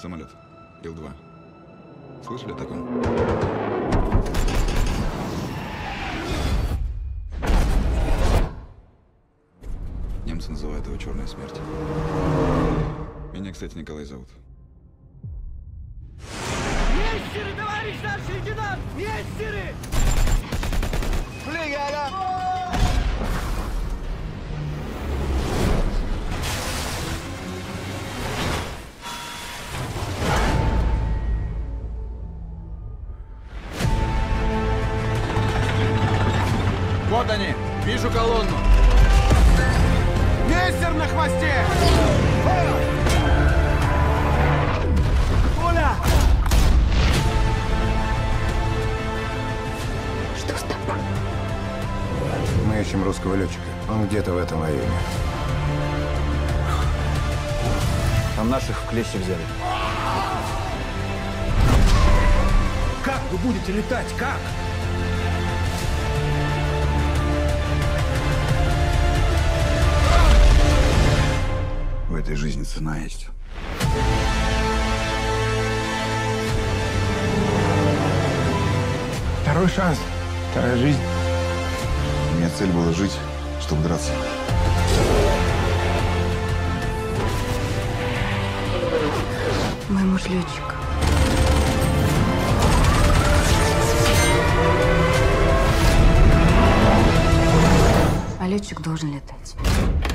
Самолет. Ил-2. Слышали о таком? Немцы называют его «Черная смерть». Меня, кстати, Николай зовут. Мессеры, товарищ старший лейтенант! Вот они! Вижу колонну! Мессер на хвосте! Оля! Что с тобой? Мы ищем русского летчика. Он где-то в этом районе. Там наших в клещи взяли. Как вы будете летать? Как? Этой жизни цена есть. Второй шанс. Вторая жизнь. У меня цель была жить, чтобы драться. Мой муж летчик. А летчик должен летать.